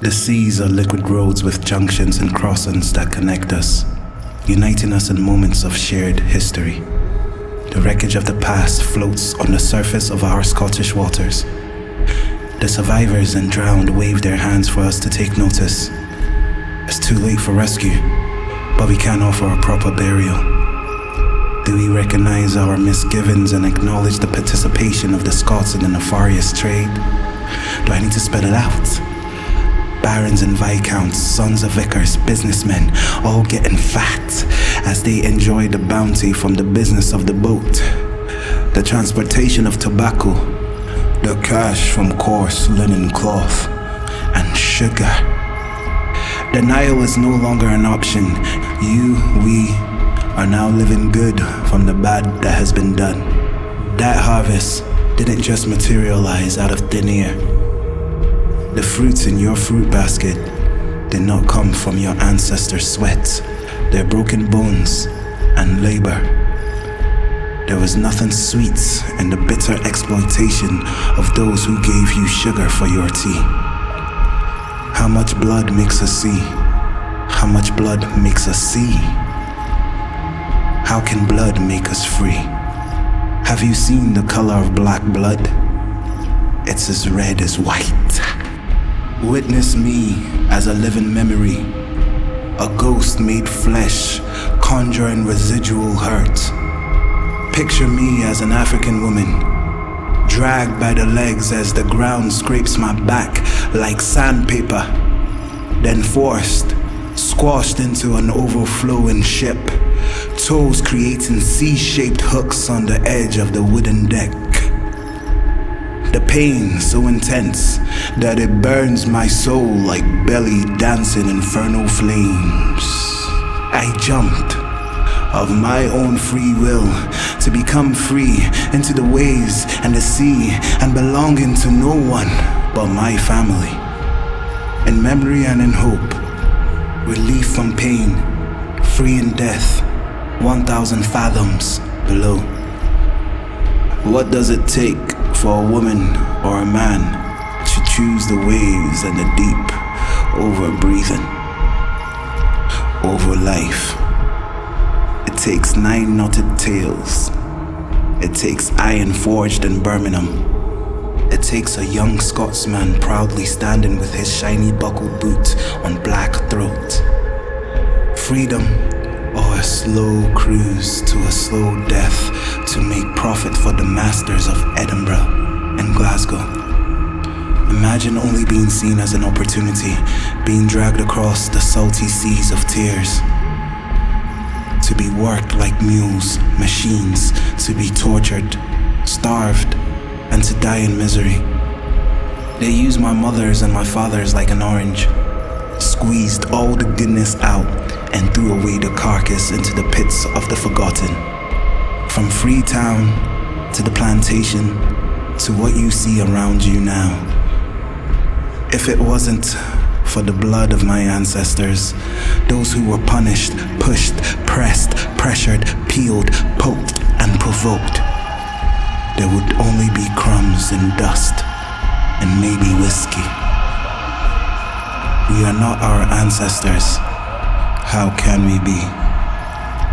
The seas are liquid roads with junctions and crossings that connect us, uniting us in moments of shared history. The wreckage of the past floats on the surface of our Scottish waters. The survivors and drowned wave their hands for us to take notice. It's too late for rescue, but we can offer a proper burial. Do we recognize our misgivings and acknowledge the participation of the Scots in the nefarious trade? Do I need to spell it out? Barons and viscounts, sons of vicars, businessmen, all getting fat as they enjoy the bounty from the business of the boat, the transportation of tobacco, the cash from coarse linen cloth, and sugar. Denial is no longer an option. You, we, are now living good from the bad that has been done. That harvest didn't just materialize out of thin air. The fruits in your fruit basket did not come from your ancestors' sweat, their broken bones, and labor. There was nothing sweet in the bitter exploitation of those who gave you sugar for your tea. How much blood makes us see? How much blood makes us see? How can blood make us free? Have you seen the color of black blood? It's as red as white. Witness me as a living memory, a ghost made flesh, conjuring residual hurt. Picture me as an African woman, dragged by the legs as the ground scrapes my back like sandpaper, then forced, squashed into an overflowing ship, toes creating C shaped hooks on the edge of the wooden deck. The pain so intense that it burns my soul like belly dancing infernal flames. I jumped of my own free will to become free into the waves and the sea and belonging to no one but my family. In memory and in hope, relief from pain, free in death, 1,000 fathoms below. What does it take for a woman or a man to choose the waves and the deep over breathing, over life? It takes nine knotted tails. It takes iron forged in Birmingham. It takes a young Scotsman proudly standing with his shiny buckled boot on black throat. Freedom or a slow cruise to a slow death to make profit for the masters of Edinburgh and Glasgow. Imagine only being seen as an opportunity, being dragged across the salty seas of tears. To be worked like mules, machines, to be tortured, starved, and to die in misery. They used my mothers and my fathers like an orange, squeezed all the goodness out, and threw away the carcass into the pits of the forgotten. From Freetown to the plantation to what you see around you now. If it wasn't for the blood of my ancestors, those who were punished, pushed, pressed, pressured, peeled, poked, and provoked, there would only be crumbs and dust, and maybe whiskey. We are not our ancestors. How can we be?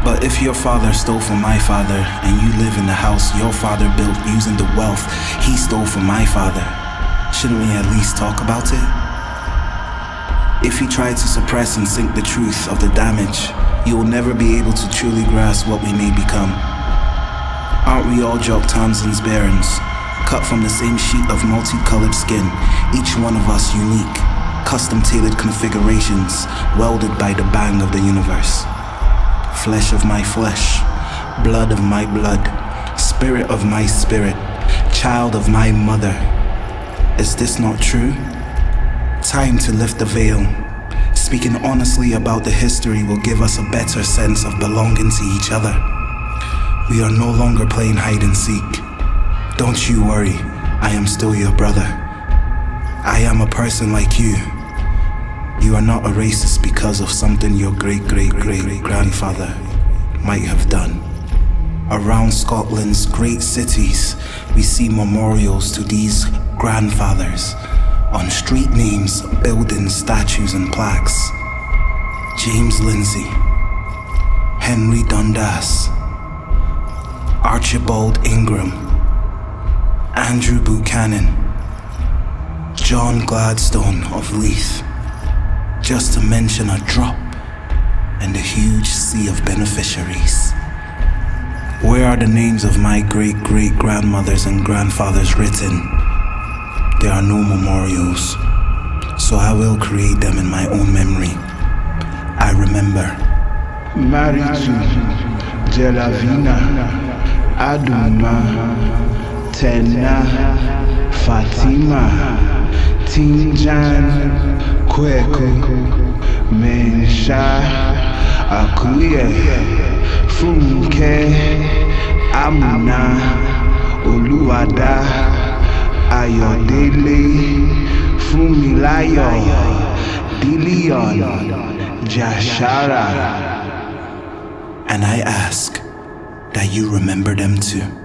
But if your father stole from my father and you live in the house your father built using the wealth he stole from my father, shouldn't we at least talk about it? If he tried to suppress and sink the truth of the damage, you will never be able to truly grasp what we may become. Aren't we all Jock Tamson's bairns, cut from the same sheet of multicolored skin, each one of us unique, custom tailored configurations, welded by the bang of the universe? Flesh of my flesh, blood of my blood, spirit of my spirit, child of my mother. Is this not true? Time to lift the veil. Speaking honestly about the history will give us a better sense of belonging to each other. We are no longer playing hide and seek. Don't you worry, I am still your brother. I am a person like you. You are not a racist because of something your great great great grandfather might have done. Around Scotland's great cities, we see memorials to these grandfathers, on street names, buildings, statues, and plaques. James Lindsay, Henry Dundas, Archibald Ingram, Andrew Buchanan, John Gladstone of Leith, just to mention a drop in the huge sea of beneficiaries. Where are the names of my great great grandmothers and grandfathers written? There are no memorials, so I will create them in my own memory. I remember. Maritu, Jelavina, Aduma, Tena, Fatima, Tinjan, Kweku, Mensha, Akuye, Funke, Amuna, Oluwada, Ayọ̀délé, Fúnmiláyọ̀, Dillion, Jashara. And I ask that you remember them too.